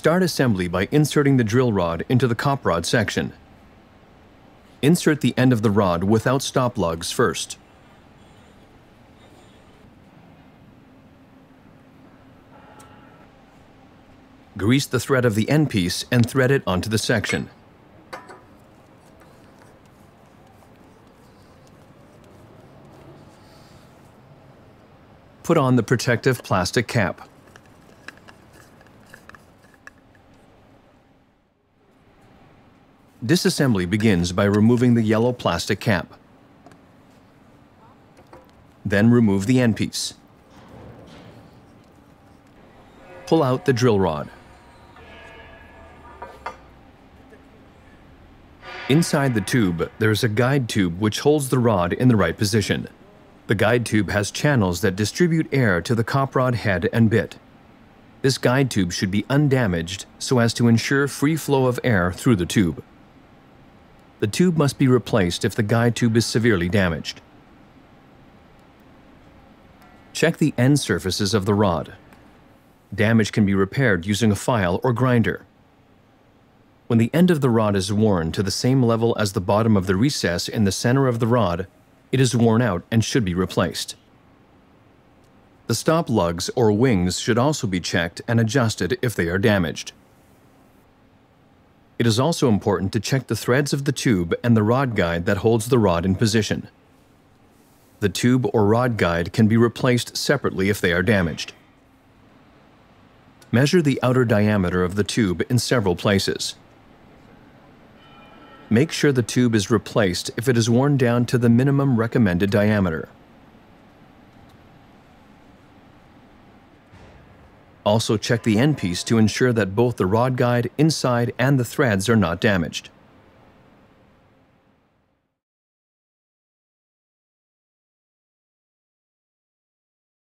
Start assembly by inserting the drill rod into the COPROD section. Insert the end of the rod without stop lugs first. Grease the thread of the end piece and thread it onto the section. Put on the protective plastic cap. Disassembly begins by removing the yellow plastic cap. Then remove the end piece. Pull out the drill rod. Inside the tube, there is a guide tube which holds the rod in the right position. The guide tube has channels that distribute air to the COPROD head and bit. This guide tube should be undamaged so as to ensure free flow of air through the tube. The tube must be replaced if the guide tube is severely damaged. Check the end surfaces of the rod. Damage can be repaired using a file or grinder. When the end of the rod is worn to the same level as the bottom of the recess in the center of the rod, it is worn out and should be replaced. The stop lugs or wings should also be checked and adjusted if they are damaged. It is also important to check the threads of the tube and the rod guide that holds the rod in position. The tube or rod guide can be replaced separately if they are damaged. Measure the outer diameter of the tube in several places. Make sure the tube is replaced if it is worn down to the minimum recommended diameter. Also check the end piece to ensure that both the rod guide inside and the threads are not damaged.